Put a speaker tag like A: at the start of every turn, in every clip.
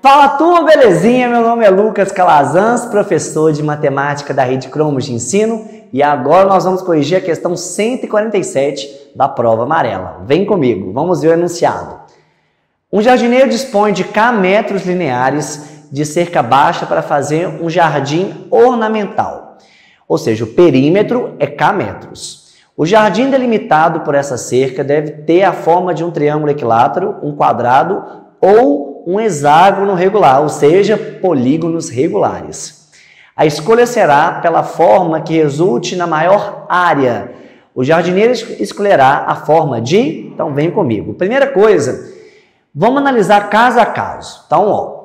A: Fala turma, belezinha? Meu nome é Lucas Calazans, professor de matemática da Rede Cromos de Ensino e agora nós vamos corrigir a questão 147 da prova amarela. Vem comigo, vamos ver o enunciado. Um jardineiro dispõe de K metros lineares de cerca baixa para fazer um jardim ornamental, ou seja, o perímetro é K metros. O jardim delimitado por essa cerca deve ter a forma de um triângulo equilátero, um quadrado ou um hexágono regular, ou seja, polígonos regulares. A escolha será pela forma que resulte na maior área. O jardineiro escolherá a forma de. Então, vem comigo. Primeira coisa, vamos analisar caso a caso. Então, ó,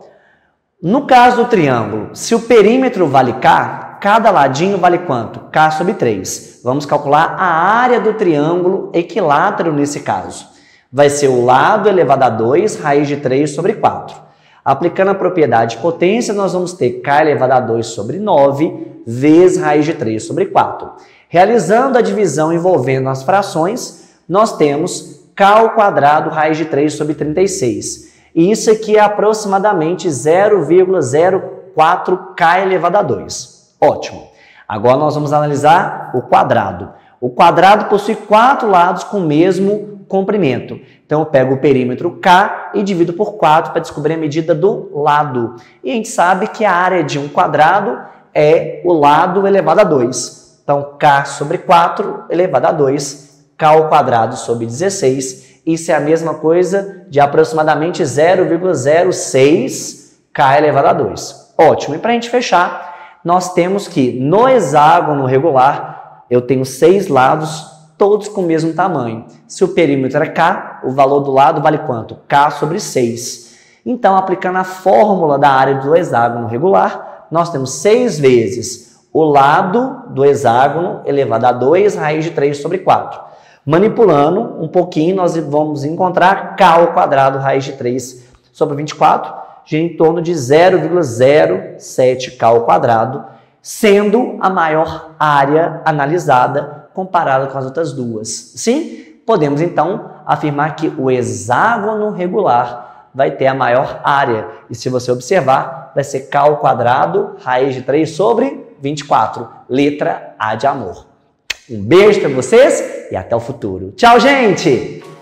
A: no caso do triângulo, se o perímetro vale K, cada ladinho vale quanto? K sobre 3. Vamos calcular a área do triângulo equilátero nesse caso vai ser o lado elevado a 2, raiz de 3 sobre 4. Aplicando a propriedade de potência, nós vamos ter k elevado a 2 sobre 9 vezes raiz de 3 sobre 4. Realizando a divisão envolvendo as frações, nós temos k ao quadrado raiz de 3 sobre 36. E isso aqui é aproximadamente 0,04k elevado a 2. Ótimo. Agora nós vamos analisar o quadrado. O quadrado possui quatro lados com o mesmo comprimento. Então eu pego o perímetro K e divido por 4 para descobrir a medida do lado. E a gente sabe que a área de um quadrado é o lado elevado a 2. Então K sobre 4 elevado a 2, K ao quadrado sobre 16. Isso é a mesma coisa de aproximadamente 0,06 K elevado a 2. Ótimo. E para a gente fechar, nós temos que no hexágono regular eu tenho seis lados todos com o mesmo tamanho. Se o perímetro é K, o valor do lado vale quanto? K sobre 6. Então, aplicando a fórmula da área do hexágono regular, nós temos 6 vezes o lado do hexágono elevado a 2 raiz de 3 sobre 4. Manipulando um pouquinho, nós vamos encontrar K ao quadrado raiz de 3 sobre 24, de em torno de 0,07K ao quadrado, sendo a maior área analisada comparada com as outras duas. Sim, podemos então afirmar que o hexágono regular vai ter a maior área. E se você observar, vai ser K ao quadrado, raiz de 3 sobre 24. Letra A de amor. Um beijo para vocês e até o futuro. Tchau, gente!